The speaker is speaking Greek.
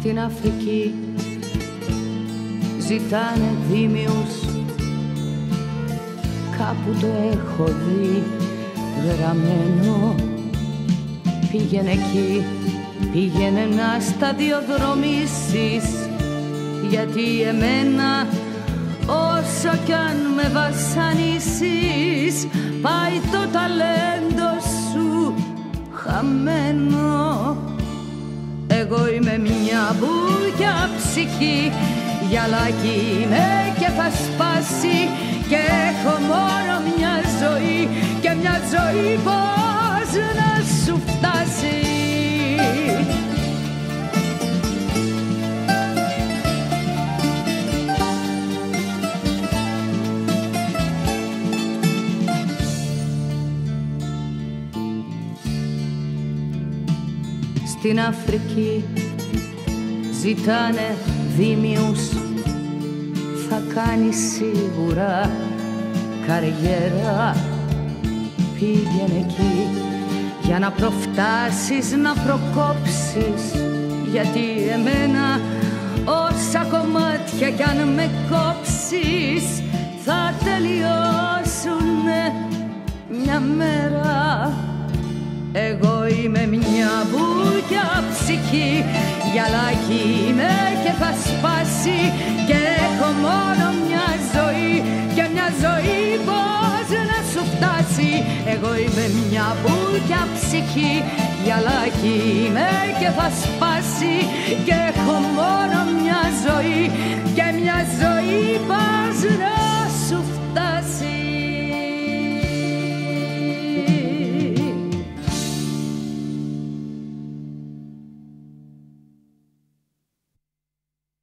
Στην Αφρική. Ζητάνε δίμιους. Κάπου το έχω δει γραμμένο. Πήγαινε εκεί, πήγαινε να σταδιοδρομήσεις. Γιατί εμένα όσο κι αν με βασανίσεις Πάει το ταλέντο σου χαμένο Εγώ είμαι μια μπουκιά ψυχή. Γυαλάκι είμαι και θα σπάσει. Και έχω μόνο μια ζωή. Και μια ζωή πώς να σου φτάσει Στην Αφρική. Ζητάνε δίμιους θα κάνει σίγουρα καριέρα. Πήγαινε εκεί για να προφτάσεις να προκόψεις. Γιατί εμένα όσα κομμάτια κι αν με κόψεις θα τελειώσουνε μια μέρα. Εγώ είμαι είμαι μια μπουκιά ψυχή Γυαλάκι είμαι και θα σπάσει Και έχω μόνο